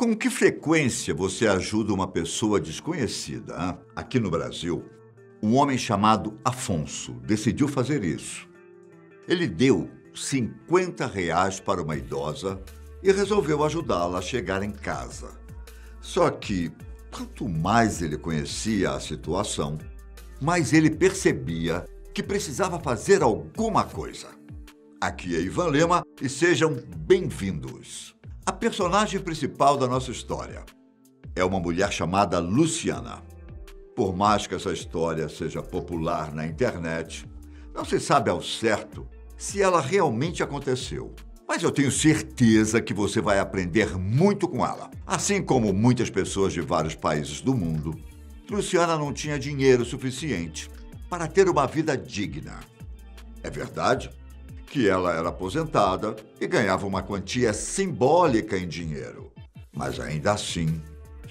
Com que frequência você ajuda uma pessoa desconhecida? Hein? Aqui no Brasil, um homem chamado Afonso decidiu fazer isso. Ele deu 50 reais para uma idosa e resolveu ajudá-la a chegar em casa. Só que, quanto mais ele conhecia a situação, mais ele percebia que precisava fazer alguma coisa. Aqui é Ivan Lema e sejam bem-vindos. A personagem principal da nossa história é uma mulher chamada Luciana. Por mais que essa história seja popular na internet, não se sabe ao certo se ela realmente aconteceu. Mas eu tenho certeza que você vai aprender muito com ela. Assim como muitas pessoas de vários países do mundo, Luciana não tinha dinheiro suficiente para ter uma vida digna. É verdade que ela era aposentada e ganhava uma quantia simbólica em dinheiro. Mas ainda assim,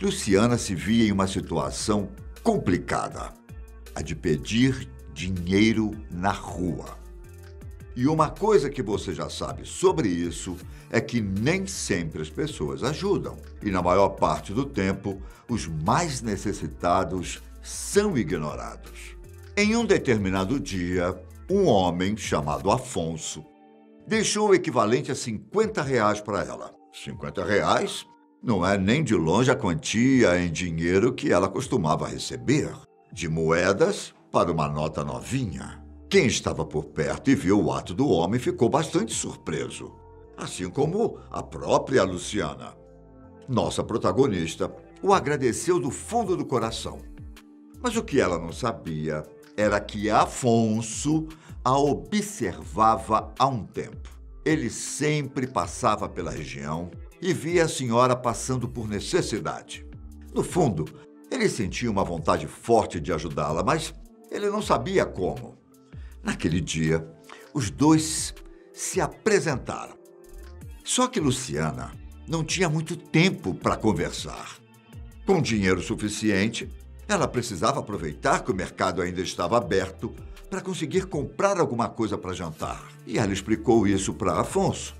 Luciana se via em uma situação complicada: a de pedir dinheiro na rua. E uma coisa que você já sabe sobre isso é que nem sempre as pessoas ajudam. E na maior parte do tempo, os mais necessitados são ignorados. Em um determinado dia, um homem chamado Afonso deixou o equivalente a 50 reais para ela. 50 reais não é nem de longe a quantia em dinheiro que ela costumava receber. De moedas para uma nota novinha. Quem estava por perto e viu o ato do homem ficou bastante surpreso, assim como a própria Luciana. Nossa protagonista o agradeceu do fundo do coração. Mas o que ela não sabia era que Afonso a observava há um tempo. Ele sempre passava pela região e via a senhora passando por necessidade. No fundo, ele sentia uma vontade forte de ajudá-la, mas ele não sabia como. Naquele dia, os dois se apresentaram. Só que Luciana não tinha muito tempo para conversar. Com dinheiro suficiente, ela precisava aproveitar que o mercado ainda estava aberto para conseguir comprar alguma coisa para jantar. E ela explicou isso para Afonso,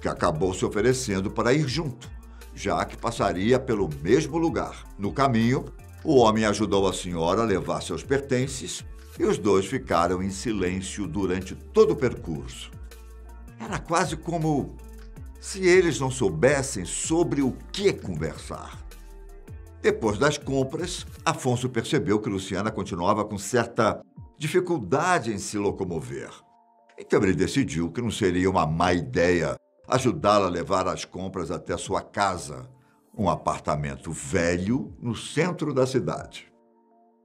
que acabou se oferecendo para ir junto, já que passaria pelo mesmo lugar. No caminho, o homem ajudou a senhora a levar seus pertences e os dois ficaram em silêncio durante todo o percurso. Era quase como se eles não soubessem sobre o que conversar. Depois das compras, Afonso percebeu que Luciana continuava com certa dificuldade em se locomover. Então ele decidiu que não seria uma má ideia ajudá-la a levar as compras até sua casa, um apartamento velho no centro da cidade.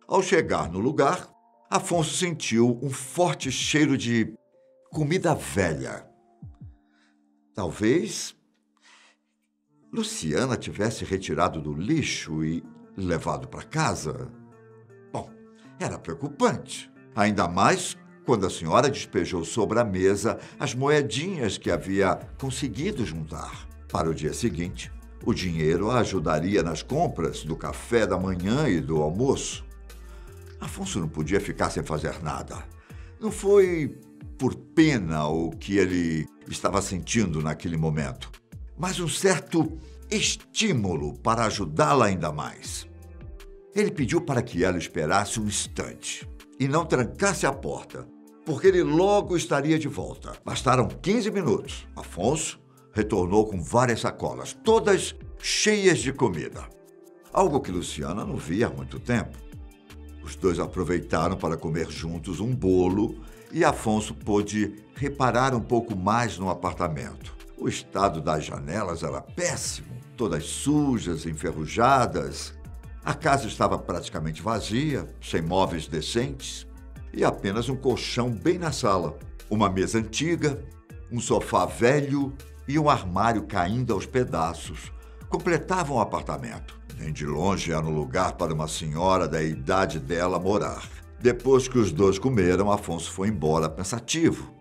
Ao chegar no lugar, Afonso sentiu um forte cheiro de comida velha. Talvez Luciana tivesse retirado do lixo e levado para casa. Bom, era preocupante. Ainda mais quando a senhora despejou sobre a mesa as moedinhas que havia conseguido juntar. Para o dia seguinte, o dinheiro a ajudaria nas compras do café da manhã e do almoço. Afonso não podia ficar sem fazer nada. Não foi por pena o que ele estava sentindo naquele momento, mas um certo estímulo para ajudá-la ainda mais. Ele pediu para que ela esperasse um instante e não trancasse a porta, porque ele logo estaria de volta. Bastaram 15 minutos. Afonso retornou com várias sacolas, todas cheias de comida. Algo que Luciana não via há muito tempo. Os dois aproveitaram para comer juntos um bolo e Afonso pôde reparar um pouco mais no apartamento. O estado das janelas era péssimo, todas sujas, enferrujadas. A casa estava praticamente vazia, sem móveis decentes e apenas um colchão bem na sala, uma mesa antiga, um sofá velho e um armário caindo aos pedaços completavam o apartamento. Nem de longe era um lugar para uma senhora da idade dela morar. Depois que os dois comeram, Afonso foi embora pensativo,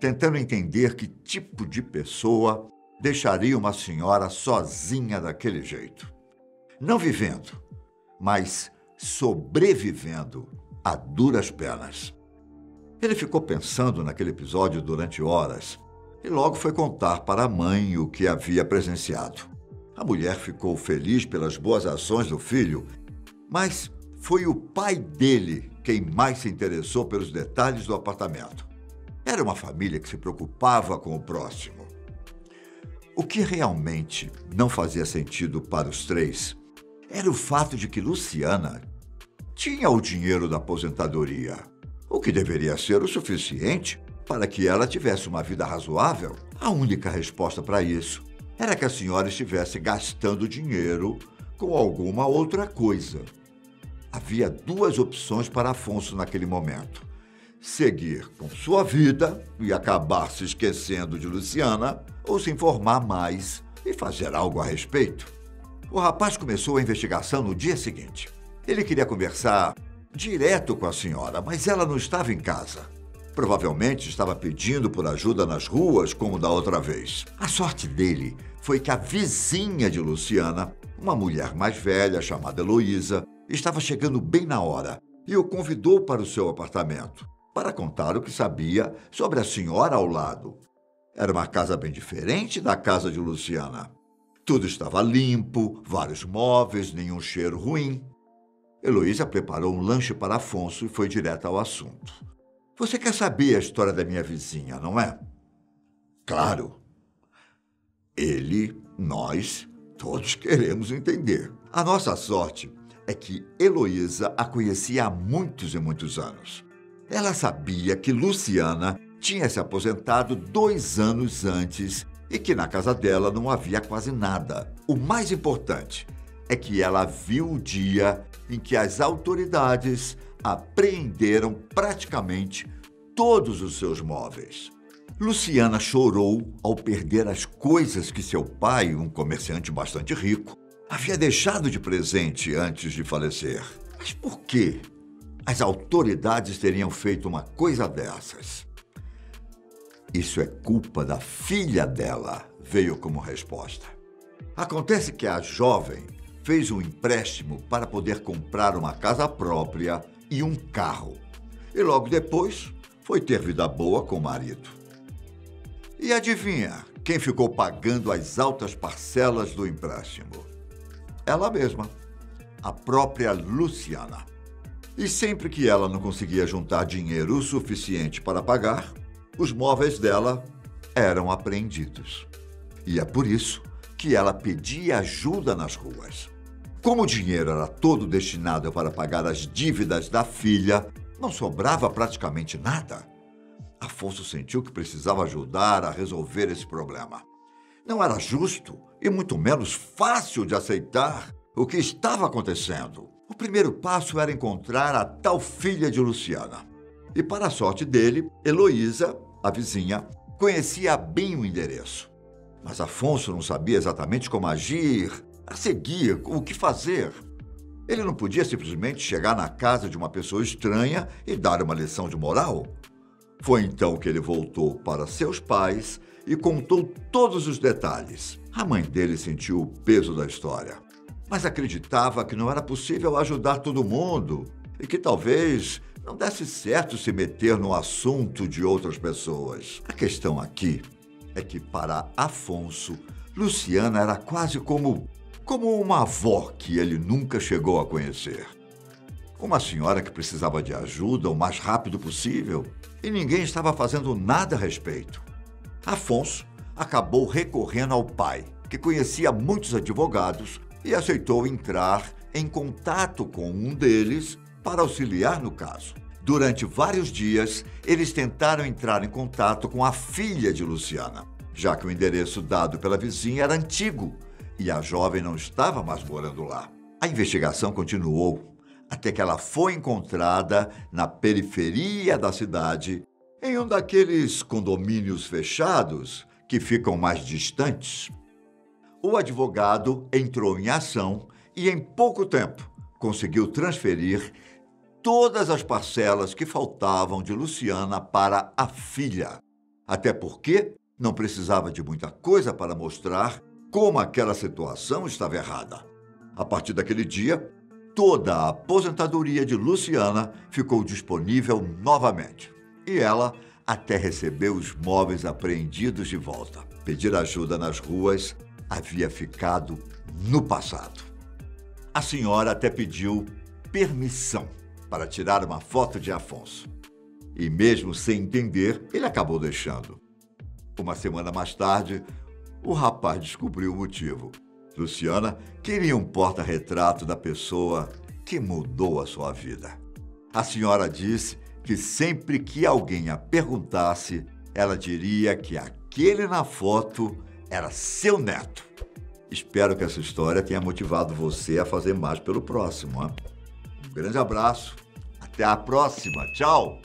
tentando entender que tipo de pessoa deixaria uma senhora sozinha daquele jeito. Não vivendo, mas sobrevivendo a duras penas. Ele ficou pensando naquele episódio durante horas e logo foi contar para a mãe o que havia presenciado. A mulher ficou feliz pelas boas ações do filho, mas foi o pai dele quem mais se interessou pelos detalhes do apartamento. Era uma família que se preocupava com o próximo. O que realmente não fazia sentido para os três era o fato de que Luciana tinha o dinheiro da aposentadoria, o que deveria ser o suficiente para que ela tivesse uma vida razoável. A única resposta para isso era que a senhora estivesse gastando dinheiro com alguma outra coisa. Havia duas opções para Afonso naquele momento: seguir com sua vida e acabar se esquecendo de Luciana, ou se informar mais e fazer algo a respeito. O rapaz começou a investigação no dia seguinte. Ele queria conversar direto com a senhora, mas ela não estava em casa. Provavelmente estava pedindo por ajuda nas ruas, como da outra vez. A sorte dele foi que a vizinha de Luciana, uma mulher mais velha chamada Heloísa, estava chegando bem na hora e o convidou para o seu apartamento para contar o que sabia sobre a senhora ao lado. Era uma casa bem diferente da casa de Luciana. Tudo estava limpo, vários móveis, nenhum cheiro ruim. Heloísa preparou um lanche para Afonso e foi direto ao assunto. Você quer saber a história da minha vizinha, não é? Claro. Ele, nós, todos queremos entender. A nossa sorte é que Heloísa a conhecia há muitos e muitos anos. Ela sabia que Luciana tinha se aposentado dois anos antes e que na casa dela não havia quase nada. O mais importante é que ela viu o dia em que as autoridades apreenderam praticamente todos os seus móveis. Luciana chorou ao perder as coisas que seu pai, um comerciante bastante rico, havia deixado de presente antes de falecer. Mas por que as autoridades teriam feito uma coisa dessas? Isso é culpa da filha dela, veio como resposta. Acontece que a jovem fez um empréstimo para poder comprar uma casa própria e um carro. E logo depois foi ter vida boa com o marido. E adivinha quem ficou pagando as altas parcelas do empréstimo? Ela mesma, a própria Luciana. E sempre que ela não conseguia juntar dinheiro o suficiente para pagar, os móveis dela eram apreendidos. E é por isso que ela pedia ajuda nas ruas. Como o dinheiro era todo destinado para pagar as dívidas da filha, não sobrava praticamente nada. Afonso sentiu que precisava ajudar a resolver esse problema. Não era justo e muito menos fácil de aceitar o que estava acontecendo. O primeiro passo era encontrar a tal filha de Luciana. E, para a sorte dele, Heloísa a vizinha, conhecia bem o endereço. Mas Afonso não sabia exatamente como agir, a seguir, o que fazer. Ele não podia simplesmente chegar na casa de uma pessoa estranha e dar uma lição de moral. Foi então que ele voltou para seus pais e contou todos os detalhes. A mãe dele sentiu o peso da história, mas acreditava que não era possível ajudar todo mundo e que talvez não desse certo se meter no assunto de outras pessoas. A questão aqui é que para Afonso, Luciana era quase como como uma avó que ele nunca chegou a conhecer. Uma senhora que precisava de ajuda o mais rápido possível e ninguém estava fazendo nada a respeito. Afonso acabou recorrendo ao pai, que conhecia muitos advogados e aceitou entrar em contato com um deles para auxiliar no caso. Durante vários dias, eles tentaram entrar em contato com a filha de Luciana, já que o endereço dado pela vizinha era antigo e a jovem não estava mais morando lá. A investigação continuou até que ela foi encontrada na periferia da cidade, em um daqueles condomínios fechados que ficam mais distantes. O advogado entrou em ação e, em pouco tempo, conseguiu transferir todas as parcelas que faltavam de Luciana para a filha. Até porque não precisava de muita coisa para mostrar como aquela situação estava errada. A partir daquele dia, toda a aposentadoria de Luciana ficou disponível novamente. E ela até recebeu os móveis apreendidos de volta. Pedir ajuda nas ruas havia ficado no passado. A senhora até pediu permissão para tirar uma foto de Afonso. E mesmo sem entender, ele acabou deixando. Uma semana mais tarde, o rapaz descobriu o motivo. Luciana queria um porta-retrato da pessoa que mudou a sua vida. A senhora disse que sempre que alguém a perguntasse, ela diria que aquele na foto era seu neto. Espero que essa história tenha motivado você a fazer mais pelo próximo. Hein? Um grande abraço. Até a próxima. Tchau.